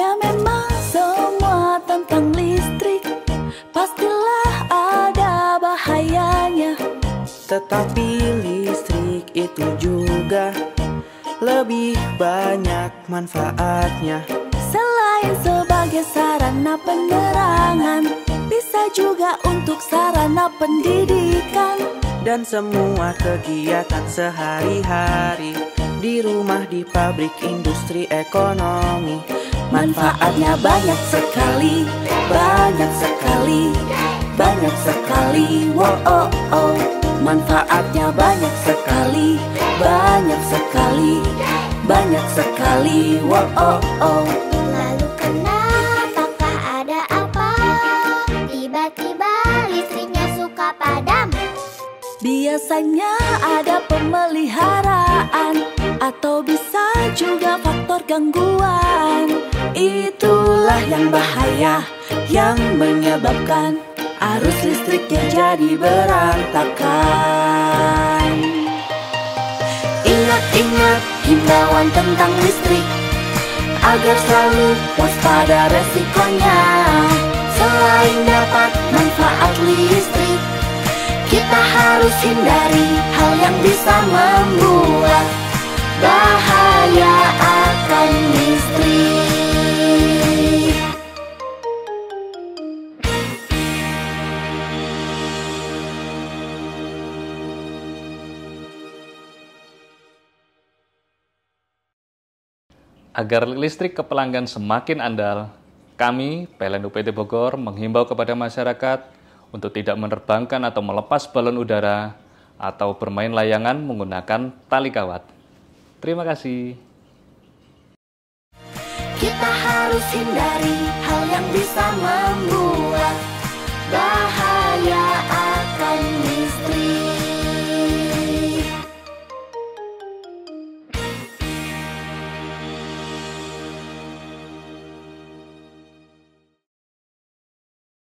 Ya memang semua tentang listrik. Pastilah ada bahayanya. Tetapi listrik itu juga lebih banyak manfaatnya. Selain sebagai sarana penerangan Bisa juga untuk sarana pendidikan. Dan semua kegiatan sehari-hari Di pabrik, industri, ekonomi Manfaatnya banyak sekali, banyak sekali, banyak sekali, wow oh oh. Manfaatnya banyak sekali, banyak sekali, banyak sekali, wow oh oh. Biasanya ada pemeliharaan atau bisa juga faktor gangguan. Itulah yang bahaya yang menyebabkan arus listriknya jadi berantakan. Ingat-ingat himbauan tentang listrik agar selalu waspada resikonya. Selain dapat manfaat harus hindari hal yang bisa membuat bahaya akan listrik. Agar listrik ke pelanggan semakin andal, kami, PLN UPT Bogor, menghimbau kepada masyarakat untuk tidak menerbangkan atau melepas balon udara atau bermain layangan menggunakan tali kawat. Terima kasih. Kita harus hindari hal yang bisa membuat.